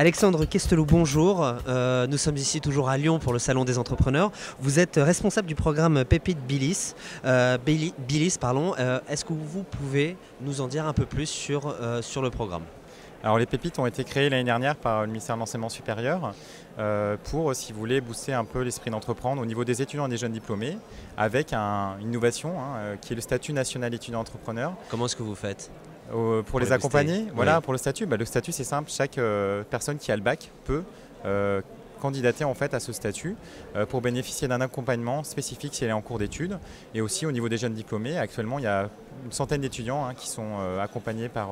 Alexandre Questelou, bonjour. Euh, nous sommes ici toujours à Lyon pour le Salon des entrepreneurs. Vous êtes responsable du programme Pépite Bilis. Euh, Bilis pardon. Euh, Est-ce que vous pouvez nous en dire un peu plus sur, sur le programme? Alors les pépites ont été créées l'année dernière par le ministère de l'Enseignement supérieur euh, pour, si vous voulez, booster un peu l'esprit d'entreprendre au niveau des étudiants et des jeunes diplômés avec un, une innovation hein, qui est le statut national étudiant entrepreneur. Comment est-ce que vous faites? Pour, les le accompagner, booster. voilà, Oui. pour le statut, bah, le statut c'est simple, chaque euh, personne qui a le bac peut euh, candidater en fait à ce statut euh, pour bénéficier d'un accompagnement spécifique si elle est en cours d'études et aussi au niveau des jeunes diplômés. Actuellement, il y a une centaine d'étudiants hein, qui sont accompagnés par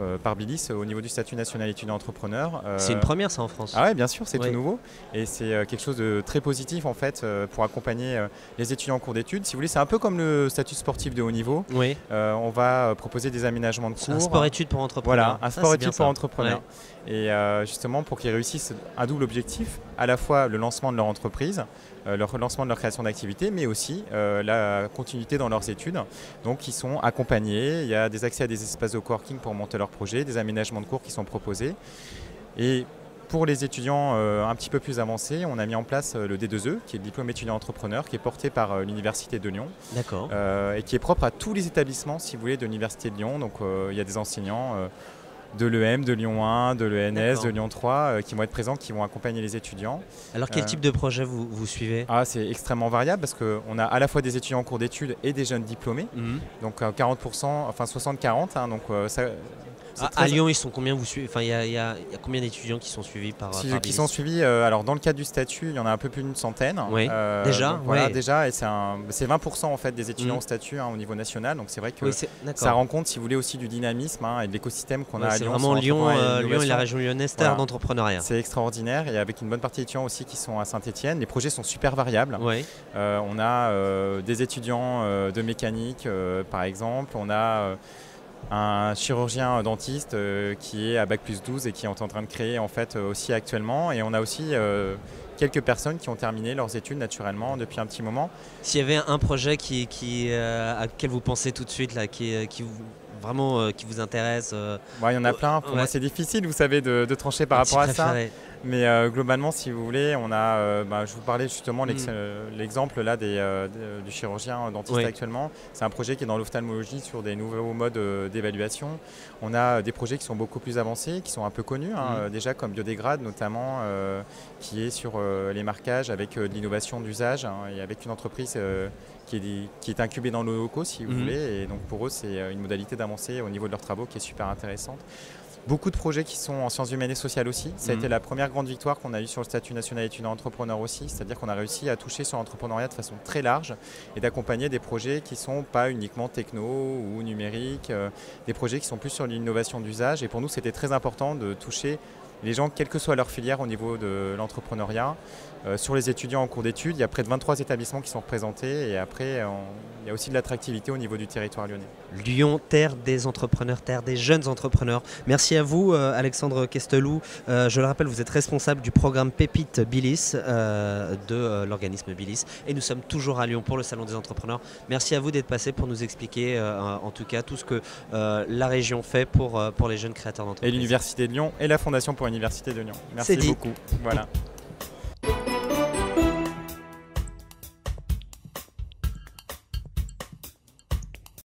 euh, par Bilis euh, au niveau du statut national étudiant entrepreneur. Euh, C'est une première ça en France. ah ouais, bien sûr, c'est Oui. tout nouveau et c'est euh, quelque chose de très positif en fait pour accompagner les étudiants en cours d'études. Si vous voulez, c'est un peu comme le statut sportif de haut niveau. Oui. On va proposer des aménagements de cours. Un sport-études pour entrepreneurs. Voilà, un sport bien études pour entrepreneurs. Et justement, pour qu'ils réussissent un double objectif, à la fois le lancement de leur entreprise, le lancement de leur création d'activité, mais aussi euh, la continuité dans leurs études. Donc, ils sont accompagnés, il y a des accès à des espaces de coworking pour monter leurs projets, des aménagements de cours qui sont proposés. Et pour les étudiants euh, un petit peu plus avancés, on a mis en place euh, le D2E, qui est le diplôme étudiant entrepreneur, qui est porté par euh, l'Université de Lyon. D'accord. Et qui est propre à tous les établissements, si vous voulez, de l'Université de Lyon. Donc il y a des enseignants de l'EM, de Lyon 1, de l'ENS, de Lyon 3 euh, qui vont être présents, qui vont accompagner les étudiants. Alors quel euh, type de projet vous, vous suivez? Ah, c'est extrêmement variable parce qu'on a à la fois des étudiants en cours d'études et des jeunes diplômés. Mhm. Donc euh, 40%, enfin 60-40. hein, donc ça, à, Lyon, ils sont combien vous suivez Enfin, il y a, y y combien d'étudiants qui sont suivis par, Qui, par qui sont suivis, euh, alors dans le cadre du statut, il y en a un peu plus d'une centaine. Oui, déjà, donc voilà, ouais. déjà, et c'est un- c'est 20% en fait des étudiants Mhm. au statut hein, au niveau national. Donc c'est vrai que Oui, c'est- ça rend compte, si vous voulez, aussi du dynamisme hein, et de l'écosystème qu'on Ouais, a à c'est Lyon. vraiment sur Lyon, euh, Lyon et la région lyonnaise, terre Voilà. d'entrepreneuriat. C'est extraordinaire et avec une bonne partie d'étudiants aussi qui sont à Saint-Etienne. Les projets sont super variables. Oui. Euh, on a euh, des étudiants euh, de mécanique euh, par exemple. On a euh, un chirurgien dentiste euh, qui est à Bac plus 12 et qui est en train de créer en fait euh, aussi actuellement. Et on a aussi euh, quelques personnes qui ont terminé leurs études naturellement depuis un petit moment. S'il y avait un projet qui, qui, à quel vous pensez tout de suite, là, qui, qui vous, vraiment qui vous intéresse il y en a plein. Pour ouais. moi, c'est difficile, vous savez, de, de trancher par un rapport à ça. Mais euh, globalement, si vous voulez, on a, euh, bah, je vous parlais justement Mm. euh, l'exemple là des, euh, de- du chirurgien dentiste Oui. actuellement. C'est un projet qui est dans l'ophtalmologie sur des nouveaux modes d'évaluation. On a des projets qui sont beaucoup plus avancés, qui sont un peu connus, hein, Mm. déjà comme Biodégrade notamment, qui est sur les marquages avec de l'innovation d'usage hein, et avec une entreprise qui, est, qui est incubée dans nos locaux, si vous Mhm. voulez. Et donc pour eux, c'est une modalité d'avancer au niveau de leurs travaux qui est super intéressante. Beaucoup de projets qui sont en sciences humaines et sociales aussi. Ça a Mhm. été la première grande victoire qu'on a eue sur le statut national étudiant entrepreneur aussi, c'est-à-dire qu'on a réussi à toucher sur l'entrepreneuriat de façon très large et d'accompagner des projets qui ne sont pas uniquement techno ou numériques, euh, des projets qui sont plus sur l'innovation d'usage. Et pour nous, c'était très important de toucher les gens, quelle que soit leur filière au niveau de l'entrepreneuriat. Euh, sur les étudiants en cours d'études, il y a près de 23 établissements qui sont représentés et après, on- il y a aussi de l'attractivité au niveau du territoire lyonnais. Lyon, terre des entrepreneurs, terre des jeunes entrepreneurs. Merci à vous, euh, Alexandre Questelou. Euh, je le rappelle, vous êtes responsable du programme Pépite Bilis de l'organisme Bilis. Et nous sommes toujours à Lyon pour le Salon des entrepreneurs. Merci à vous d'être passé pour nous expliquer, en tout cas, tout ce que la région fait pour, pour les jeunes créateurs Et d'entreprises. l'Université de Lyon et la Fondation pour l'Université de Lyon. Merci beaucoup. Voilà.